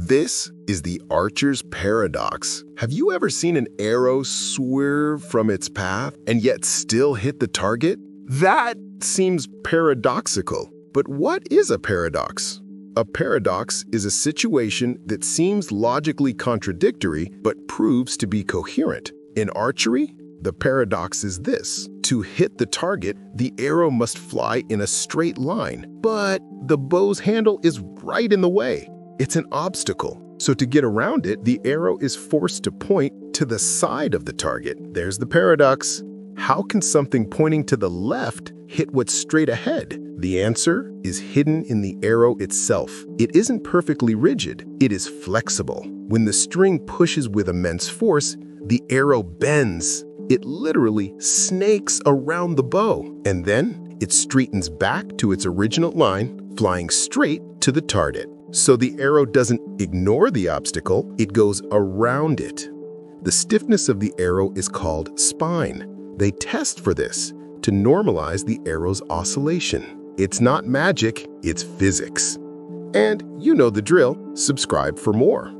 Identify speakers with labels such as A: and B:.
A: This is the archer's paradox. Have you ever seen an arrow swerve from its path and yet still hit the target? That seems paradoxical. But what is a paradox? A paradox is a situation that seems logically contradictory but proves to be coherent. In archery, the paradox is this. To hit the target, the arrow must fly in a straight line, but the bow's handle is right in the way. It's an obstacle. So to get around it, the arrow is forced to point to the side of the target. There's the paradox. How can something pointing to the left hit what's straight ahead? The answer is hidden in the arrow itself. It isn't perfectly rigid, it is flexible. When the string pushes with immense force, the arrow bends. It literally snakes around the bow, and then it straightens back to its original line, flying straight to the target. So the arrow doesn't ignore the obstacle, it goes around it. The stiffness of the arrow is called spine. They test for this to normalize the arrow's oscillation. It's not magic, it's physics. And you know the drill. Subscribe for more.